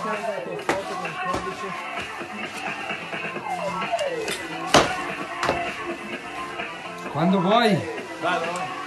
scarica con foto con codice. Quando vuoi. Vado.